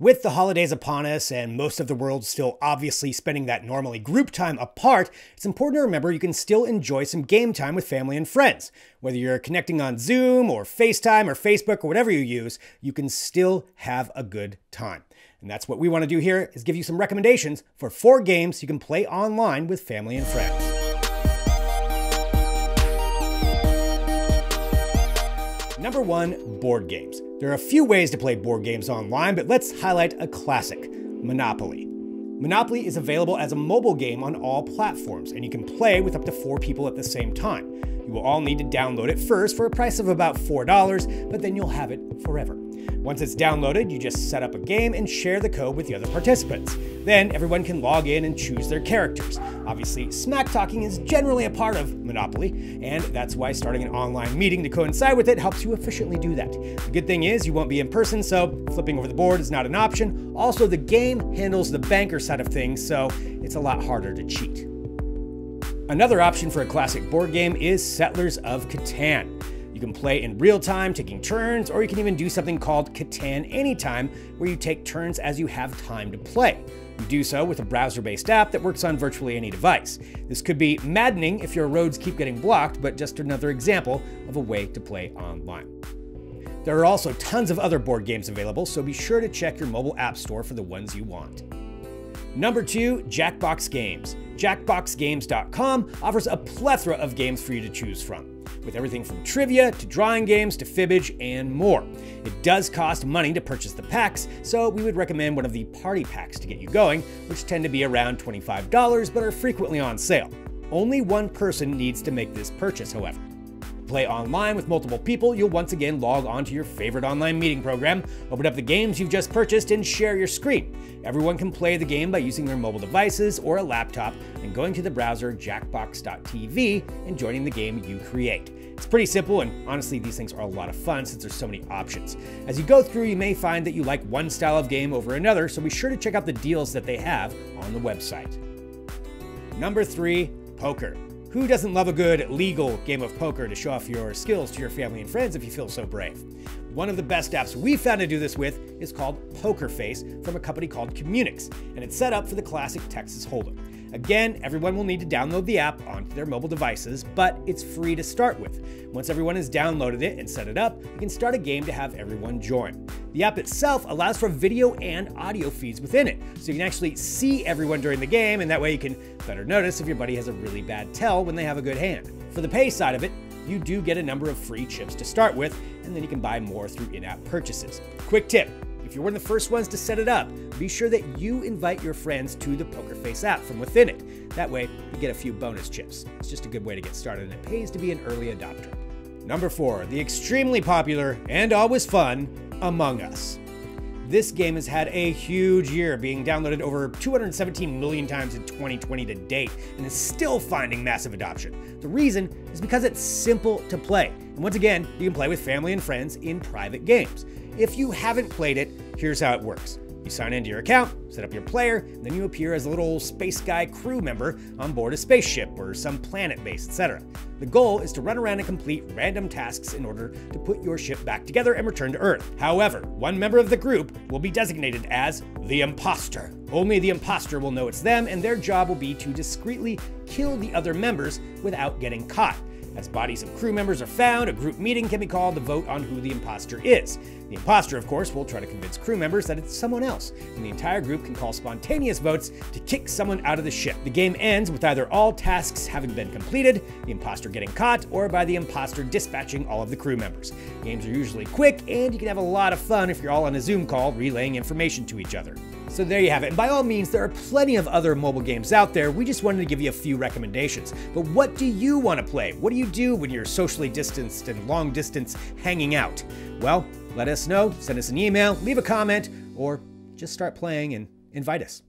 With the holidays upon us and most of the world still obviously spending that normally group time apart, it's important to remember you can still enjoy some game time with family and friends. Whether you're connecting on Zoom or FaceTime or Facebook or whatever you use, you can still have a good time. And that's what we want to do here is give you some recommendations for four games you can play online with family and friends. Number one, board games. There are a few ways to play board games online, but let's highlight a classic, Monopoly. Monopoly is available as a mobile game on all platforms, and you can play with up to four people at the same time. You will all need to download it first for a price of about $4, but then you'll have it forever. Once it's downloaded, you just set up a game and share the code with the other participants. Then everyone can log in and choose their characters. Obviously, smack talking is generally a part of Monopoly, and that's why starting an online meeting to coincide with it helps you efficiently do that. The good thing is you won't be in person, so flipping over the board is not an option. Also, the game handles the banker side of things, so it's a lot harder to cheat. Another option for a classic board game is Settlers of Catan. You can play in real time, taking turns, or you can even do something called Catan Anytime, where you take turns as you have time to play. You do so with a browser based app that works on virtually any device. This could be maddening if your roads keep getting blocked, but just another example of a way to play online. There are also tons of other board games available, so be sure to check your mobile app store for the ones you want. Number two, Jackbox Games. Jackboxgames.com offers a plethora of games for you to choose from with everything from trivia to drawing games to fibbage and more. It does cost money to purchase the packs, so we would recommend one of the party packs to get you going, which tend to be around $25 but are frequently on sale. Only one person needs to make this purchase, however play online with multiple people, you'll once again log onto your favorite online meeting program, open up the games you've just purchased, and share your screen. Everyone can play the game by using their mobile devices or a laptop and going to the browser jackbox.tv and joining the game you create. It's pretty simple, and honestly, these things are a lot of fun since there's so many options. As you go through, you may find that you like one style of game over another, so be sure to check out the deals that they have on the website. Number three, poker. Who doesn't love a good legal game of poker to show off your skills to your family and friends if you feel so brave? One of the best apps we found to do this with is called Poker Face from a company called Comunix, and it's set up for the classic Texas Hold'em. Again, everyone will need to download the app onto their mobile devices, but it's free to start with. Once everyone has downloaded it and set it up, you can start a game to have everyone join. The app itself allows for video and audio feeds within it, so you can actually see everyone during the game, and that way you can better notice if your buddy has a really bad tell when they have a good hand. For the pay side of it, you do get a number of free chips to start with, and then you can buy more through in app purchases. Quick tip if you're one of the first ones to set it up, be sure that you invite your friends to the Poker Face app from within it. That way, you get a few bonus chips. It's just a good way to get started, and it pays to be an early adopter. Number four, the extremely popular and always fun Among Us. This game has had a huge year, being downloaded over 217 million times in 2020 to date, and is still finding massive adoption. The reason is because it's simple to play. And once again, you can play with family and friends in private games. If you haven't played it, here's how it works. You sign into your account, set up your player, and then you appear as a little space guy crew member on board a spaceship or some planet base, etc. The goal is to run around and complete random tasks in order to put your ship back together and return to Earth. However, one member of the group will be designated as the imposter. Only the imposter will know it's them, and their job will be to discreetly kill the other members without getting caught. As bodies of crew members are found, a group meeting can be called to vote on who the imposter is. The imposter, of course, will try to convince crew members that it's someone else, and the entire group can call spontaneous votes to kick someone out of the ship. The game ends with either all tasks having been completed, the imposter getting caught, or by the imposter dispatching all of the crew members. Games are usually quick, and you can have a lot of fun if you're all on a Zoom call relaying information to each other. So there you have it. And by all means, there are plenty of other mobile games out there. We just wanted to give you a few recommendations. But what do you want to play? What do you do when you're socially distanced and long distance hanging out? Well, let us know, send us an email, leave a comment, or just start playing and invite us.